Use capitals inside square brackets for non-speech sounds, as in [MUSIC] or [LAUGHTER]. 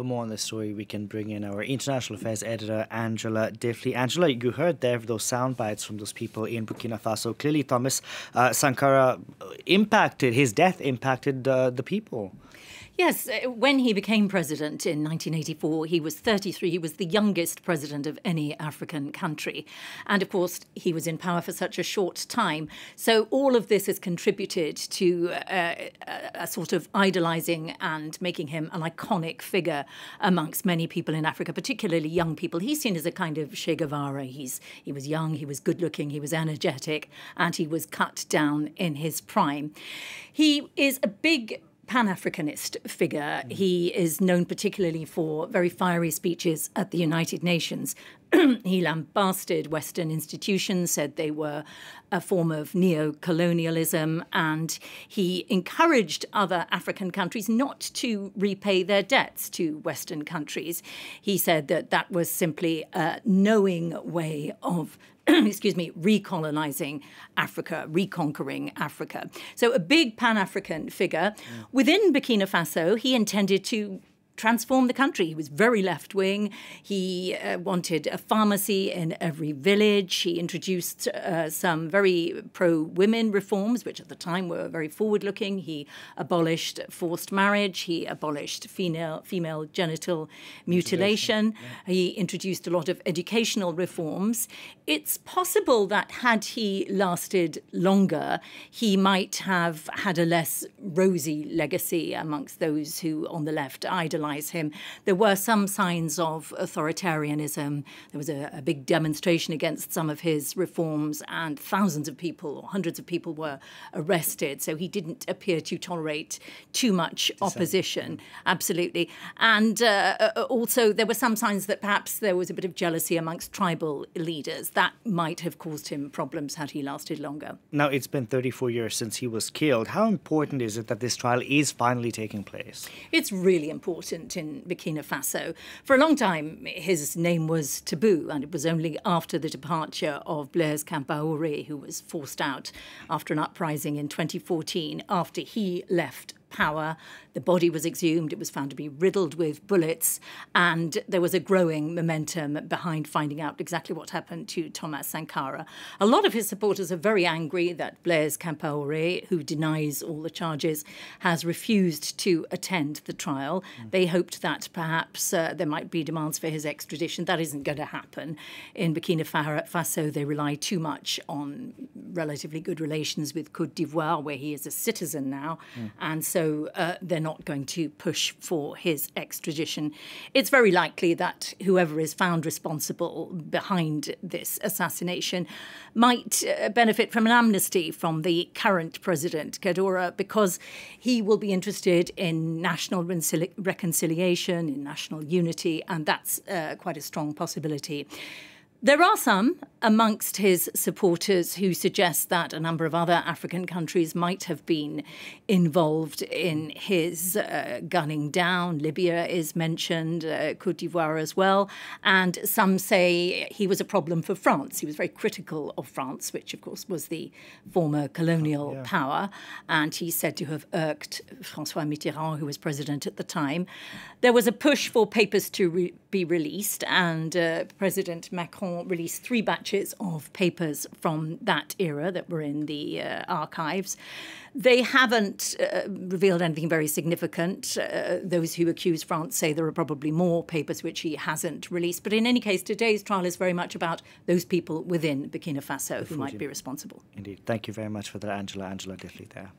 For more on this story, we can bring in our international affairs editor, Angela Diffley. Angela, you heard there those sound bites from those people in Burkina Faso. Clearly, Thomas uh, Sankara impacted, his death impacted uh, the people. Yes, uh, when he became president in 1984, he was 33. He was the youngest president of any African country. And of course, he was in power for such a short time. So all of this has contributed to uh, a sort of idolizing and making him an iconic figure amongst many people in Africa, particularly young people. He's seen as a kind of Che Guevara. He's, he was young, he was good looking, he was energetic, and he was cut down in his prime. He is a big Pan Africanist figure. Mm. He is known particularly for very fiery speeches at the United Nations. [CLEARS THROAT] he lambasted Western institutions, said they were a form of neo colonialism, and he encouraged other African countries not to repay their debts to Western countries. He said that that was simply a knowing way of [CLEARS THROAT] excuse me, recolonizing Africa, reconquering Africa. So a big Pan African figure. Mm. Within Burkina Faso, he intended to transform the country. He was very left wing. He uh, wanted a pharmacy in every village. He introduced uh, some very pro women reforms, which at the time were very forward looking. He abolished forced marriage. He abolished female, female genital mutilation. Yeah. He introduced a lot of educational reforms. It's possible that had he lasted longer, he might have had a less rosy legacy amongst those who on the left idolized him. There were some signs of authoritarianism. There was a, a big demonstration against some of his reforms, and thousands of people, or hundreds of people, were arrested. So he didn't appear to tolerate too much opposition. Absolutely. And uh, uh, also, there were some signs that perhaps there was a bit of jealousy amongst tribal leaders. That might have caused him problems had he lasted longer. Now, it's been 34 years since he was killed. How important is it that this trial is finally taking place? It's really important in Burkina Faso. For a long time, his name was taboo, and it was only after the departure of Blaise Compaoré, who was forced out after an uprising in 2014, after he left power. The body was exhumed. It was found to be riddled with bullets. And there was a growing momentum behind finding out exactly what happened to Thomas Sankara. A lot of his supporters are very angry that Blaise Compaoré, who denies all the charges, has refused to attend the trial. Mm. They hoped that perhaps uh, there might be demands for his extradition. That isn't going to happen. In Burkina Faso, they rely too much on relatively good relations with Cote d'Ivoire, where he is a citizen now. Mm. And so so uh, they're not going to push for his extradition. It's very likely that whoever is found responsible behind this assassination might uh, benefit from an amnesty from the current president, Kaboré, because he will be interested in national reconciliation, in national unity, and that's uh, quite a strong possibility. There are some amongst his supporters who suggest that a number of other African countries might have been involved in his uh, gunning down. Libya is mentioned, uh, Cote d'Ivoire as well. And some say he was a problem for France. He was very critical of France, which, of course, was the former colonial yeah. power. And he's said to have irked Francois Mitterrand, who was president at the time. There was a push for papers to re- be released, and uh, President Macron released three batches of papers from that era that were in the uh, archives. They haven't uh, revealed anything very significant. Uh, those who accuse France say there are probably more papers which he hasn't released. But in any case, today's trial is very much about those people within Burkina Faso who might be responsible. Indeed. Thank you very much for that, Angela. Angela Diffley there.